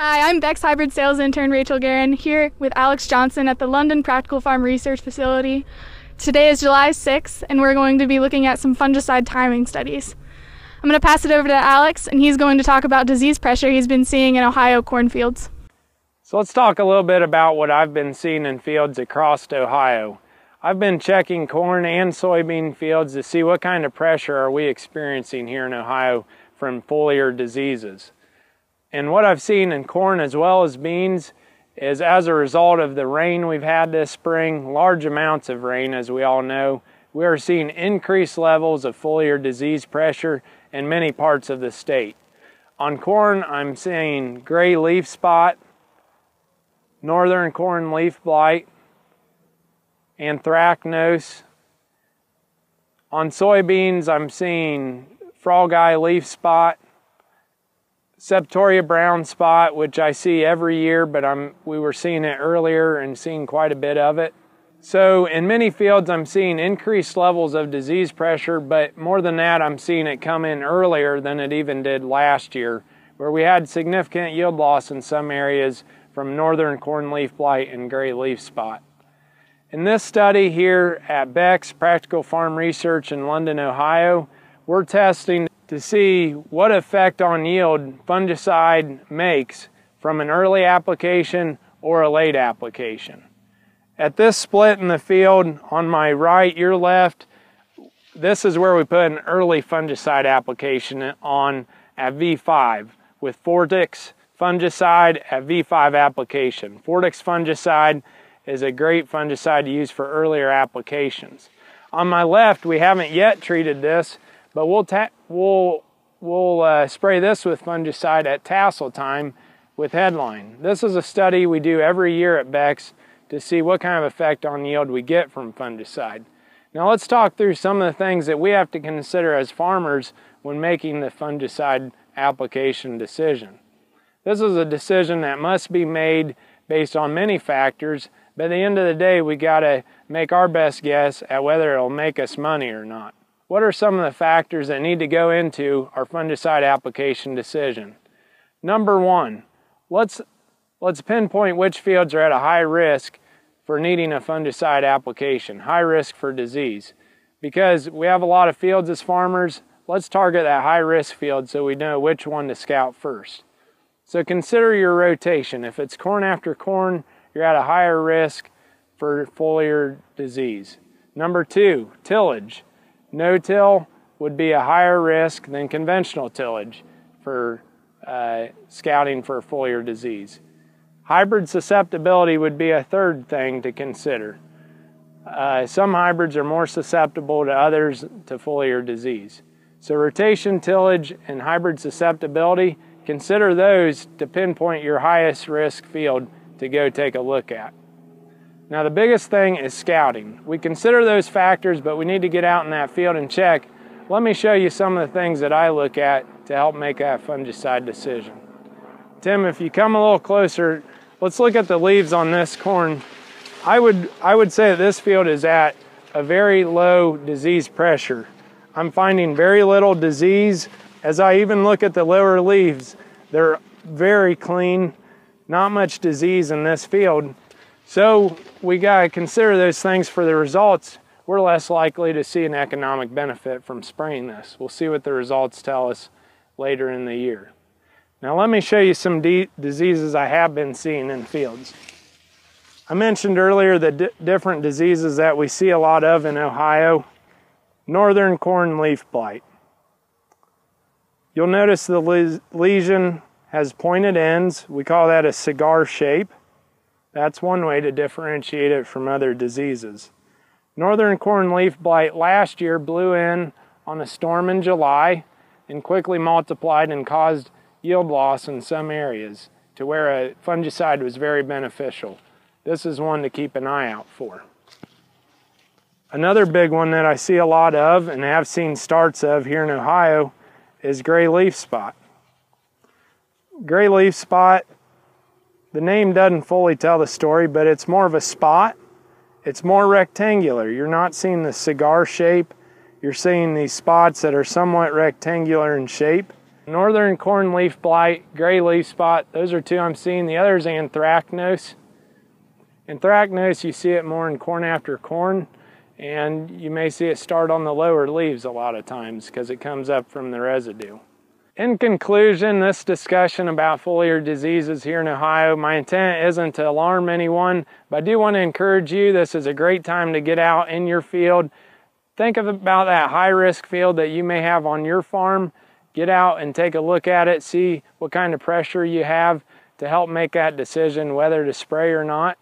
Hi, I'm Beck's hybrid sales intern Rachel Guerin here with Alex Johnson at the London Practical Farm Research Facility. Today is July 6th, and we're going to be looking at some fungicide timing studies. I'm going to pass it over to Alex, and he's going to talk about disease pressure he's been seeing in Ohio cornfields. So let's talk a little bit about what I've been seeing in fields across Ohio. I've been checking corn and soybean fields to see what kind of pressure are we experiencing here in Ohio from foliar diseases. And what I've seen in corn as well as beans is as a result of the rain we've had this spring, large amounts of rain as we all know, we are seeing increased levels of foliar disease pressure in many parts of the state. On corn, I'm seeing gray leaf spot, northern corn leaf blight, anthracnose. On soybeans, I'm seeing frog eye leaf spot, Septoria brown spot, which I see every year, but I'm, we were seeing it earlier and seeing quite a bit of it. So in many fields, I'm seeing increased levels of disease pressure, but more than that, I'm seeing it come in earlier than it even did last year, where we had significant yield loss in some areas from northern corn leaf blight and gray leaf spot. In this study here at Beck's Practical Farm Research in London, Ohio, we're testing to see what effect on yield fungicide makes from an early application or a late application. At this split in the field, on my right, your left, this is where we put an early fungicide application on at V5 with Fortix fungicide at V5 application. Fortix fungicide is a great fungicide to use for earlier applications. On my left, we haven't yet treated this, but we'll, we'll, we'll uh, spray this with fungicide at tassel time with headline. This is a study we do every year at Beck's to see what kind of effect on yield we get from fungicide. Now let's talk through some of the things that we have to consider as farmers when making the fungicide application decision. This is a decision that must be made based on many factors, but at the end of the day, we gotta make our best guess at whether it'll make us money or not. What are some of the factors that need to go into our fungicide application decision? Number one, let's, let's pinpoint which fields are at a high risk for needing a fungicide application, high risk for disease. Because we have a lot of fields as farmers, let's target that high risk field so we know which one to scout first. So consider your rotation. If it's corn after corn, you're at a higher risk for foliar disease. Number two, tillage. No-till would be a higher risk than conventional tillage for uh, scouting for foliar disease. Hybrid susceptibility would be a third thing to consider. Uh, some hybrids are more susceptible to others to foliar disease. So rotation, tillage, and hybrid susceptibility, consider those to pinpoint your highest risk field to go take a look at. Now the biggest thing is scouting. We consider those factors, but we need to get out in that field and check. Let me show you some of the things that I look at to help make that fungicide decision. Tim, if you come a little closer, let's look at the leaves on this corn. I would, I would say that this field is at a very low disease pressure. I'm finding very little disease. As I even look at the lower leaves, they're very clean, not much disease in this field. So we got to consider those things for the results. We're less likely to see an economic benefit from spraying this. We'll see what the results tell us later in the year. Now let me show you some diseases I have been seeing in fields. I mentioned earlier the different diseases that we see a lot of in Ohio. Northern corn leaf blight. You'll notice the le lesion has pointed ends. We call that a cigar shape. That's one way to differentiate it from other diseases. Northern corn leaf blight last year blew in on a storm in July and quickly multiplied and caused yield loss in some areas to where a fungicide was very beneficial. This is one to keep an eye out for. Another big one that I see a lot of and have seen starts of here in Ohio is gray leaf spot. Gray leaf spot the name doesn't fully tell the story, but it's more of a spot. It's more rectangular. You're not seeing the cigar shape. You're seeing these spots that are somewhat rectangular in shape. Northern corn leaf blight, gray leaf spot, those are two I'm seeing. The other is anthracnose. Anthracnose, you see it more in corn after corn, and you may see it start on the lower leaves a lot of times because it comes up from the residue. In conclusion, this discussion about foliar diseases here in Ohio, my intent isn't to alarm anyone, but I do want to encourage you. This is a great time to get out in your field. Think about that high risk field that you may have on your farm. Get out and take a look at it, see what kind of pressure you have to help make that decision whether to spray or not.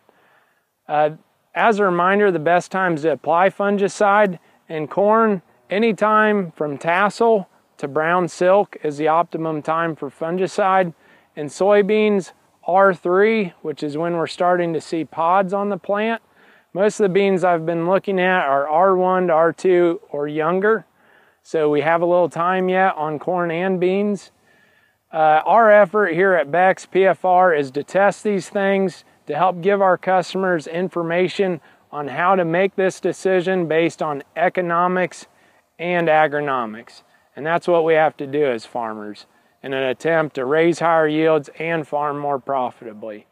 Uh, as a reminder, the best times to apply fungicide in corn, anytime from tassel to brown silk is the optimum time for fungicide. In soybeans, R3, which is when we're starting to see pods on the plant. Most of the beans I've been looking at are R1 to R2 or younger. So we have a little time yet on corn and beans. Uh, our effort here at Beck's PFR is to test these things to help give our customers information on how to make this decision based on economics and agronomics. And that's what we have to do as farmers in an attempt to raise higher yields and farm more profitably.